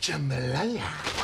怎么了呀